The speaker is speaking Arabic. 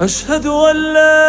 أشهد أن لا